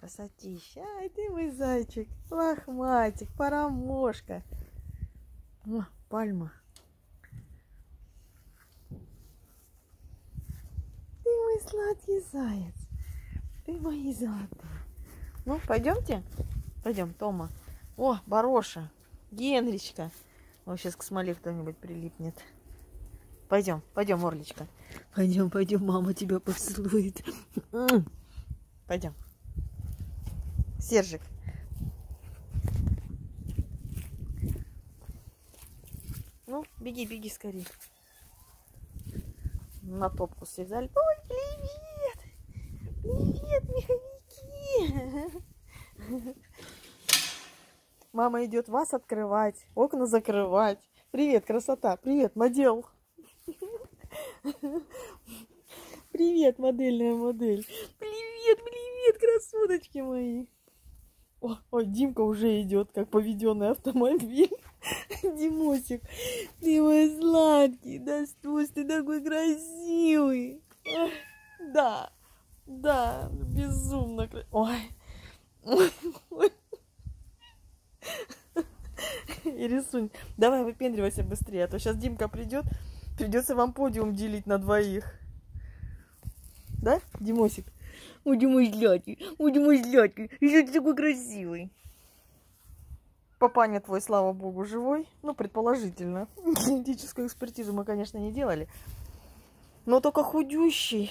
красотища. Ай, ты мой зайчик, лохматик, парамошка. О, пальма. Ты мой сладкий заяц. Ты мои золотые. Ну, пойдемте? Пойдем, Тома. О, Бароша, Генричка. О, сейчас к смоле кто-нибудь прилипнет. Пойдем, пойдем, Орлечка. Пойдем, пойдем, мама тебя поцелует. Пойдем. Сержик. Ну, беги, беги скорее. На топку связали. Ой, привет! Привет, меховики! Мама идет вас открывать, окна закрывать. Привет, красота! Привет, модел! Привет, модельная модель. Привет, привет, красоточки мои. О, ой, Димка уже идет, как поведенный автомобиль. Димосик, ты мой сладкий, да что ты такой красивый. Да, да, безумно красивый. Ой. И рисунь. Давай выпендривайся быстрее, а то сейчас Димка придет, Придется вам подиум делить на двоих. Да, Димосик? Ой, Димой злятый, ой, злятый, еще ты такой красивый. Папаня твой, слава богу, живой. Ну, предположительно. Генетическую экспертизу мы, конечно, не делали. Но только худющий.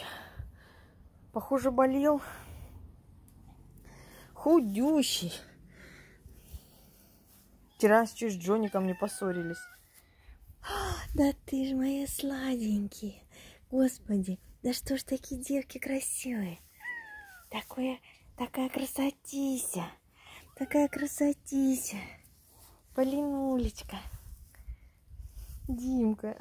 Похоже, болел. Худющий. Вчера с Джоником не поссорились. Да ты ж мои сладенькие. Господи, да что ж такие девки красивые. Такое, такая красотища. Такая красотища. Полинулечка. Димка.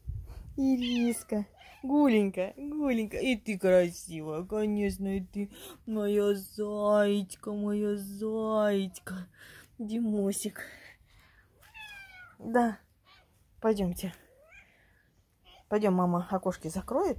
Ириска. Гуленька, Гуленька, и ты красивая, конечно, и ты моя зайчка, моя зайчка. Димосик. Да, Пойдемте. Пойдем, мама окошки закроет.